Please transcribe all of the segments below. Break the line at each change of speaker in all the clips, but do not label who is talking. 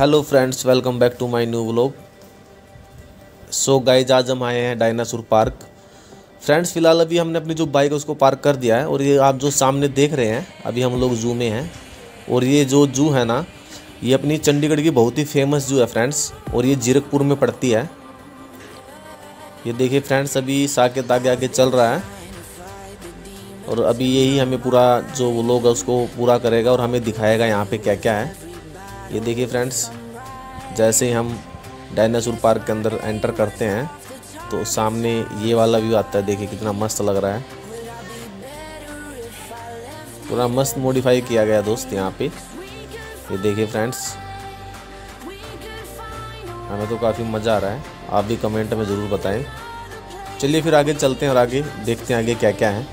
Hello friends welcome back to my new vlog so guys आज हम आए हैं डायनासोर पार्क फ्रेंड्स फ़िलहाल अभी हमने अपनी जो बाइक है, उसको पार्क कर दिया है और ये आप जो सामने देख रहे हैं, अभी हम लोग जू में हैं. और ये जो जू है ना, ये अपनी चंडीगढ़ की बहुत ही फ़ेमस जू है फ्रेंड्स और ये जीरकपुर में पड़ती है. ये देखिए फ्रेंड्स अभी साकेत आगे आगे चल रहा है. और अभी यही हमें पूरा जो वो लोग है, उसको पूरा करेगा और हमें दिखाएगा यहाँ पे क्या क्या है. ये देखिए फ्रेंड्स जैसे ही हम डायनासोर पार्क के अंदर एंटर करते हैं तो सामने ये वाला व्यू आता है, देखिए कितना मस्त लग रहा है। पूरा मस्त मॉडिफाई किया गया दोस्त यहाँ पे। ये देखिए फ्रेंड्स हमें तो काफ़ी मज़ा आ रहा है। आप भी कमेंट में ज़रूर बताएँ। चलिए फिर आगे चलते हैं और आगे देखते हैं आगे क्या क्या है।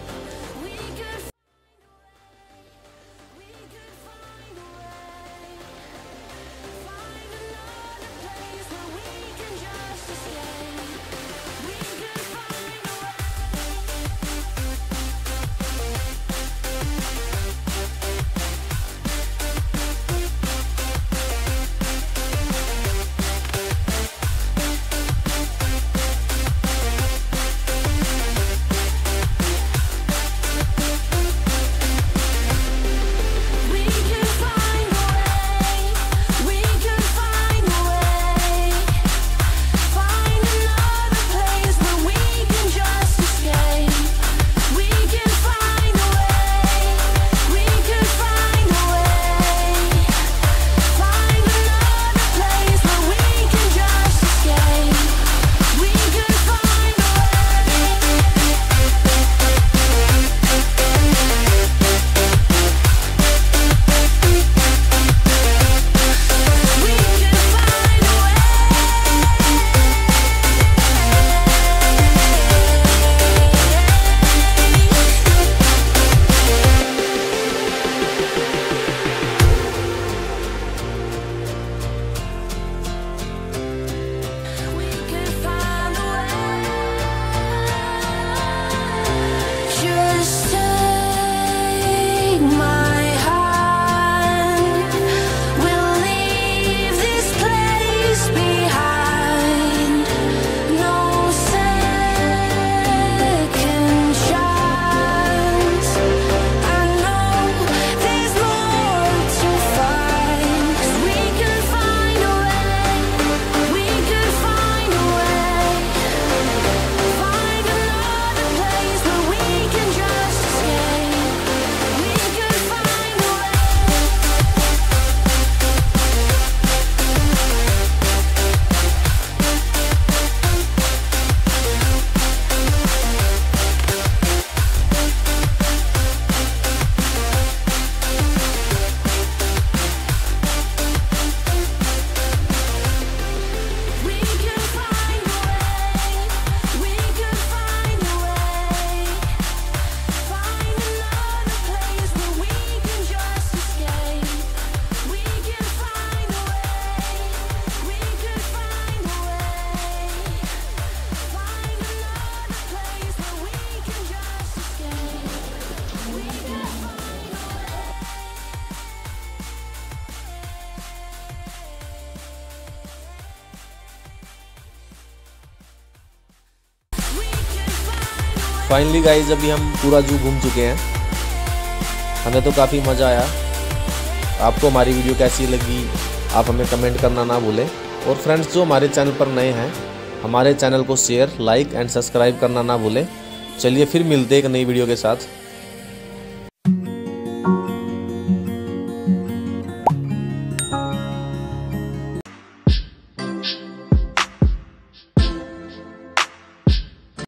फाइनली गाइज़ अभी हम पूरा जू घूम चुके हैं। हमें तो काफ़ी मज़ा आया। आपको हमारी वीडियो कैसी लगी, आप हमें कमेंट करना ना भूलें। और फ्रेंड्स जो हमारे चैनल पर नए हैं, हमारे चैनल को शेयर लाइक एंड सब्सक्राइब करना ना भूलें। चलिए फिर मिलते एक नई वीडियो के साथ।